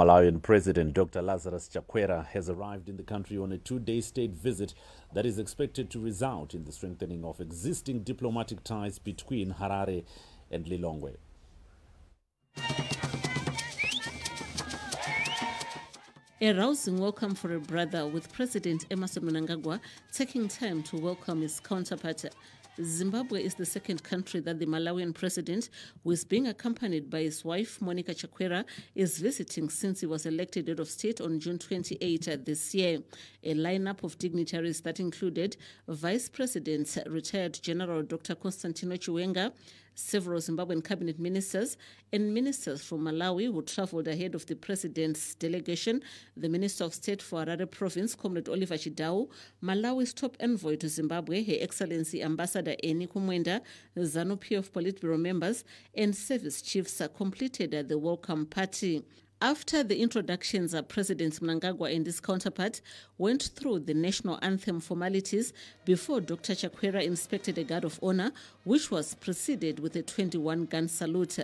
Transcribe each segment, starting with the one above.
Malawian President Dr. Lazarus Chakwera has arrived in the country on a two day state visit that is expected to result in the strengthening of existing diplomatic ties between Harare and Lilongwe. A rousing welcome for a brother with President Emmerson Mnangagwa taking time to welcome his counterpart. Zimbabwe is the second country that the Malawian president, who is being accompanied by his wife Monica Chakwera, is visiting since he was elected head of state on June 28 this year. A lineup of dignitaries that included Vice President, retired General Dr. Constantino Chiwenga, several Zimbabwean cabinet ministers, and ministers from Malawi who traveled ahead of the president's delegation, the Minister of State for Harare Province, Comrade Oliver Chidawu, Malawi's top envoy to Zimbabwe, Her Excellency Ambassador Annie Kumwenda, ZANU-PF Politburo members, and service chiefs completed at the welcome party. After the introductions, President Mnangagwa and his counterpart went through the national anthem formalities before Dr. Chakwera inspected a guard of honor, which was preceded with a 21 gun salute.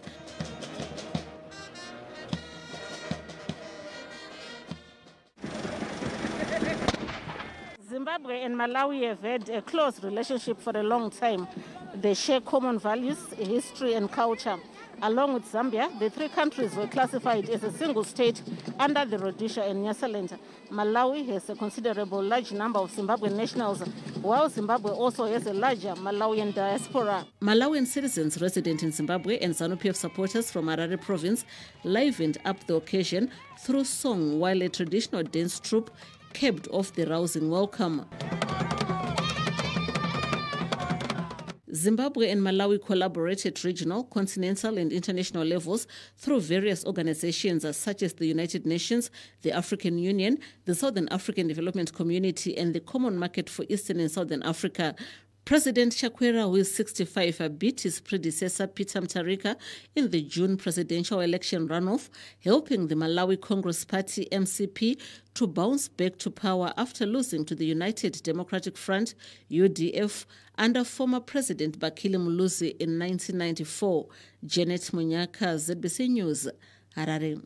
Zimbabwe and Malawi have had a close relationship for a long time. They share common values, history, and culture. Along with Zambia, the three countries were classified as a single state under the Rhodesia and Nyasaland. Malawi has a considerable large number of Zimbabwean nationals, while Zimbabwe also has a larger Malawian diaspora. Malawian citizens resident in Zimbabwe and ZANU-PF supporters from Harare province livened up the occasion through song while a traditional dance troupe capped off the rousing welcome. Zimbabwe and Malawi collaborated at regional, continental, and international levels through various organizations such as the United Nations, the African Union, the Southern African Development Community, and the Common Market for Eastern and Southern Africa. President Chakwera, who is 65, beat his predecessor Peter Mutharika in the June presidential election runoff, helping the Malawi Congress Party MCP to bounce back to power after losing to the United Democratic Front UDF under former President Bakili Muluzi in 1994. Janet Munyaka, ZBC News, Harare.